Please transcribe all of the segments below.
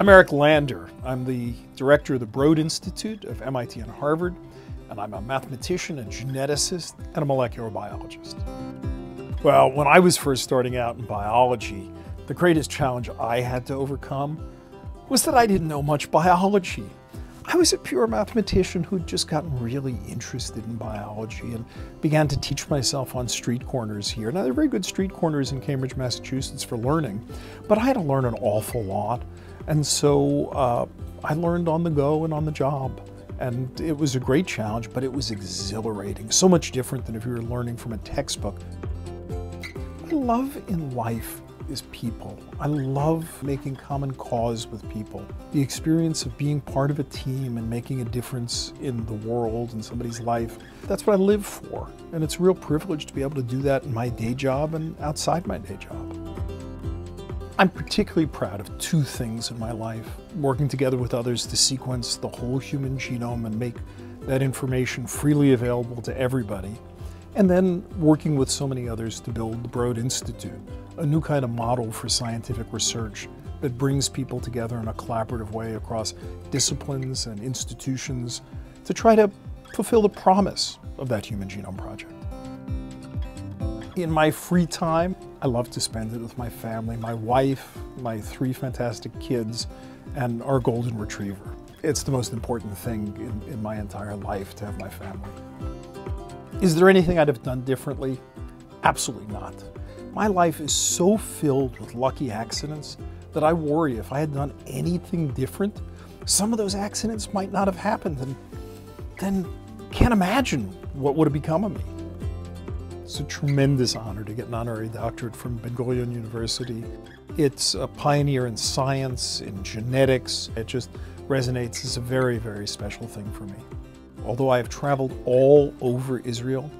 I'm Eric Lander. I'm the director of the Broad Institute of MIT and Harvard, and I'm a mathematician, a geneticist, and a molecular biologist. Well, when I was first starting out in biology, the greatest challenge I had to overcome was that I didn't know much biology. I was a pure mathematician who'd just gotten really interested in biology and began to teach myself on street corners here. Now, there are very good street corners in Cambridge, Massachusetts for learning, but I had to learn an awful lot. And so uh, I learned on the go and on the job. And it was a great challenge, but it was exhilarating. So much different than if you were learning from a textbook. I love in life is people. I love making common cause with people. The experience of being part of a team and making a difference in the world and somebody's life, that's what I live for. And it's a real privilege to be able to do that in my day job and outside my day job. I'm particularly proud of two things in my life working together with others to sequence the whole human genome and make that information freely available to everybody and then working with so many others to build the Broad Institute, a new kind of model for scientific research that brings people together in a collaborative way across disciplines and institutions to try to fulfill the promise of that Human Genome Project. In my free time, I love to spend it with my family, my wife, my three fantastic kids, and our golden retriever. It's the most important thing in, in my entire life to have my family. Is there anything I'd have done differently? Absolutely not. My life is so filled with lucky accidents that I worry if I had done anything different, some of those accidents might not have happened, and then can't imagine what would have become of me. It's a tremendous honor to get an honorary doctorate from Ben Gurion University. It's a pioneer in science, in genetics. It just resonates as a very, very special thing for me. Although I have traveled all over Israel,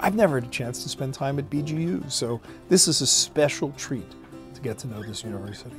I've never had a chance to spend time at BGU, so this is a special treat to get to know this university.